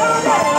Yeah.